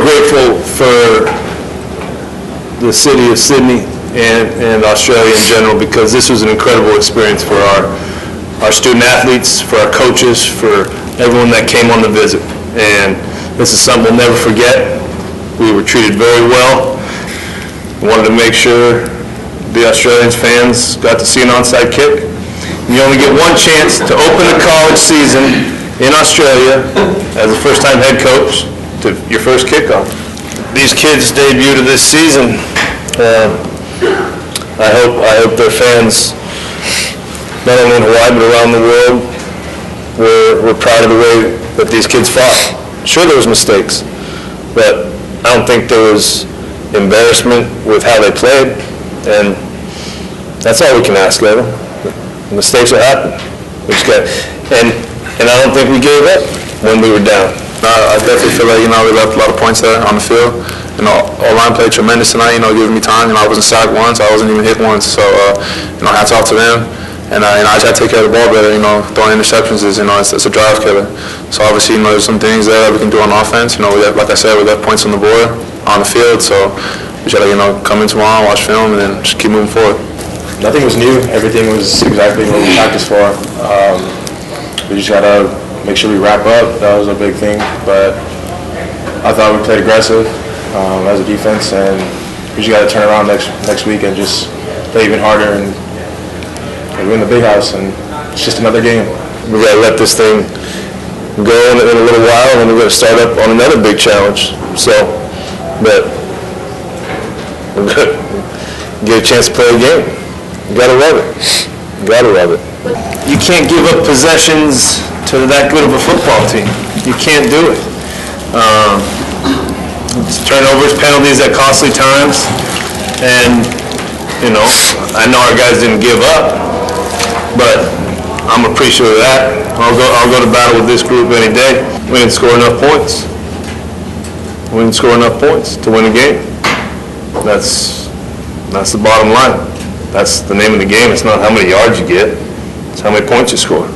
grateful for the city of Sydney and, and Australia in general, because this was an incredible experience for our, our student athletes, for our coaches, for everyone that came on the visit. And this is something we'll never forget. We were treated very well. Wanted to make sure the Australians fans got to see an onside kick. You only get one chance to open the college season in Australia as a first-time head coach to your first kickoff. These kids debuted this season. uh, I hope, I hope their fans, not only in Hawaii, but around the world, were, were proud of the way that these kids fought. Sure, there was mistakes, but I don't think there was embarrassment with how they played, and that's all we can ask of them. Mistakes will happen. We just got, and, and I don't think we gave up when we were down. No, I definitely feel like, you know, we left a lot of points there on the field. You know, O-line played tremendous tonight, you know, giving me time. You know, I wasn't sacked once, I wasn't even hit once. So, uh, you know, hats off to them. And, uh, you know, I had to take care of the ball better, you know, throwing interceptions is, you know, it's, it's a drive killer. So obviously, you know, there's some things there that we can do on offense. You know, we have, like I said, we left points on the board, on the field, so we just gotta, you know, come in tomorrow, watch film, and then just keep moving forward. Nothing was new. Everything was exactly what we practiced for. Um, we just gotta make sure we wrap up. That was a big thing. But I thought we played aggressive um, as a defense, and we just gotta turn around next next week and just play even harder and, and win the big house. And it's just another game. we gotta let this thing go in, in a little while, and then we're gonna start up on another big challenge. So, but we're gonna get a chance to play a game. You gotta love it. You gotta love it. You can't give up possessions to that good of a football team. You can't do it. Um, turnovers, penalties at costly times, and, you know, I know our guys didn't give up, but I'm appreciative of that. I'll go, I'll go to battle with this group any day. We didn't score enough points. We didn't score enough points to win a game. That's, that's the bottom line. That's the name of the game. It's not how many yards you get, it's how many points you score.